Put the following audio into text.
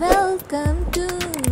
Welcome to